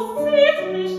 O zieht mich